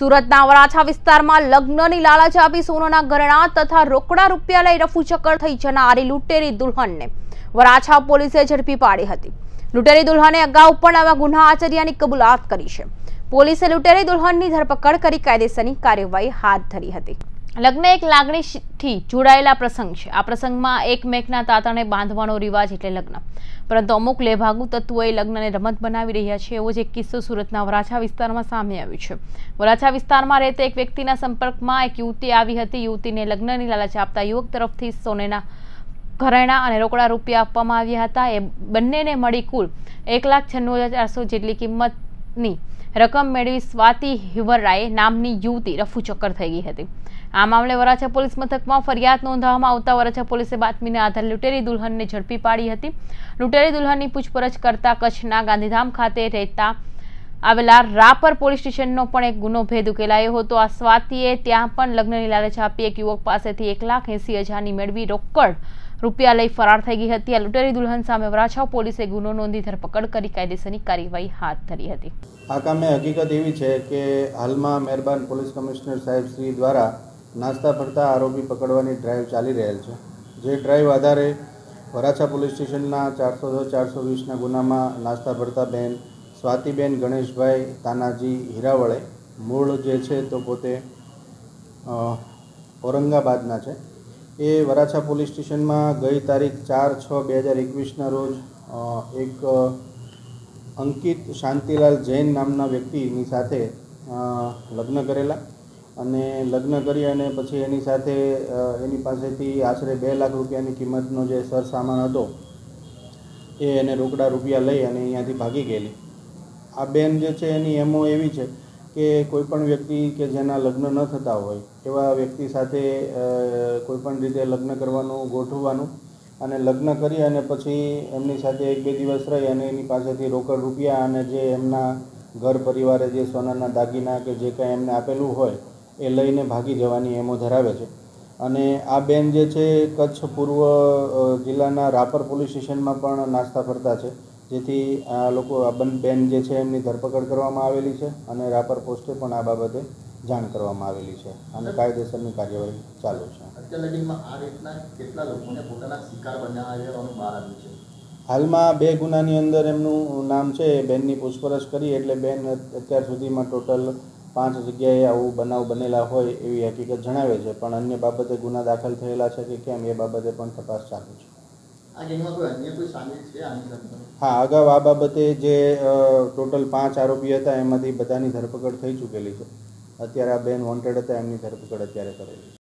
સુરતના વરાછા વિસ્તારમાં લગ્નની લાલચ આપી સોનાના ઘરેણા તથા રોકડા રૂપિયા લઈ રફુચક્કર થઈ જનારી લૂંટેરી દુલ્હનને વરાછા પોલીસે ઝડપી પાડી હતી. લૂંટેરી દુલ્હને અગાઉ પણ આવા ગુના આચર્યાની કબૂલાત કરી છે. પોલીસે લૂંટેરી દુલ્હનની ધરપકડ કરી કાયદેસરની કાર્યવાહી હાથ ધરી હતી. લગ્ન એક લાગણીથી જોડાયેલા પ્રસંગ છે. આ પ્રસંગમાં એકમેકના તાતાને બાંધવાનો રિવાજ એટલે લગ્ન. પરંતુ અમુક લેભાગુ તત્વોએ લગ્નને રમત બનાવી રહ્યા છે. એવો જ એક કિસ્સો સુરતના વરાછા વિસ્તારમાં સામે આવ્યો છે. વરાછા વિસ્તારમાં રહેતા એક વ્યક્તિના સંપર્કમાં એક યુવતી આવી હતી. યુવતીને લગ્નની લાલચ આપતા યુવક તરફથી સોનેના ઘરેણા અને રોકડા રૂપિયા આપવામાં આવ્યા હતા. એ બંનેને મળી કુલ એક લાખ છન્નું હજાર જેટલી કિંમતની રકમ મેળવી સ્વાતિ હિવરરાય નામની યુવતી રફુચક્કર થઈ ગઈ હતી. આ મામલે વરાછા પોલીસ મથકમાં ફરિયાદ નોંધાવવામાં આવતા વરાછા પોલીસે બાતમીના આધારે લૂંટેરી દુલ્હનને ઝડપી પાડી હતી. લૂંટેરી દુલ્હનની પૂછપરછ કરતા કચ્છના ગાંધીધામ ખાતે રહેતા આવેલા રાપર પોલીસ સ્ટેશનનો પણ એક ગુનો ભેદ ઉકેલાયો હતો. આ સ્વાતિએ ત્યાં પણ લગ્નની લાલચ આપી એક યુવક પાસેથી એક લાખ એંસી હજારની મેળવી રોકડ રૂપિયા લઈ ફરાર થઈ ગઈ હતી. આ લૂંટેરી દુલ્હન સામે વરાછા પોલીસે ગુનો નોંધી ધરપકડ કરી કાયદેસરની કાર્યવાહી હાથ ધરી હતી. આ કામે હકીકત એવી છે કે હાલમાં મહેરબાન પોલીસ કમિશનર સાહેબ શ્રી દ્વારા નાસ્તા ફરતા આરોપી પકડવાની ડ્રાઈવ ચાલી રહેલ છે. જે ડ્રાઈવ આધારે વરાછા પોલીસ સ્ટેશનના ચારસો છ ચારસો વીસના ગુનામાં નાસ્તા ફરતા બેન સ્વાતિબેન ગણેશભાઈ તાનાજી હીરાવળે મૂળ જે છે તો પોતે ઔરંગાબાદના છે. એ વરાછા પોલીસ સ્ટેશનમાં ગઈ તારીખ ચાર છ બે હજાર એકવીસના રોજ એક અંકિત શાંતિલાલ જૈન નામના વ્યક્તિની સાથે લગ્ન કરેલા. અને લગ્ન કરી અને પછી એની સાથે એની પાસેથી આશરે બે લાખ રૂપિયાની કિંમતનો જે સરસામાન હતો, એ એને રોકડા રૂપિયા લઈ અને અહીંયાથી ભાગી ગયેલી. આ બેન જે છે એની એમો એવી છે કે કોઈપણ વ્યક્તિ કે જેના લગ્ન ન થતા હોય, એવા વ્યક્તિ સાથે કોઈપણ કોઈ પણ રીતે લગ્ન કરવાનું, ગોઠવવાનું અને લગ્ન કરી અને પછી એમની સાથે એક બે દિવસ રહી અને એની પાસેથી રોકડ રૂપિયા અને જે એમના ઘર પરિવારે જે સોનાના દાગીના કે જે કાંઈ એમને આપેલું હોય, એ લઈને ભાગી જવાની એમો ધરાવે છે. અને આ બેન જે છે, કચ્છ પૂર્વ જિલ્લાના રાપર પોલીસ સ્ટેશનમાં પણ નાસ્તા ફરતા છે. જેથી આ લોકો આ બન બેન જે છે એમની ધરપકડ કરવામાં આવેલી છે અને રાપર પોસ્ટે પણ આ બાબતે જાણ કરવામાં આવેલી છે અને કાયદેસરની કાર્યવાહી ચાલુ છે. હાલમાં બે ગુનાની અંદર એમનું નામ છે બેનની પૂછપરછ કરી એટલે બેન અત્યાર સુધીમાં ટોટલ પાંચ જગ્યાએ આવું બનાવ બનેલા હોય એવી હકીકત જણાવે છે. પણ અન્ય બાબતે ગુના દાખલ થયેલા છે કે કેમ એ બાબતે પણ તપાસ ચાલુ છે. હા, અગાઉ આ બાબતે જે ટોટલ પાંચ આરોપી હતા, એમાંથી બધાની ધરપકડ થઈ ચૂકેલી છે. અત્યારે આ બેન વોન્ટેડ હતા, એમની ધરપકડ અત્યારે કરેલી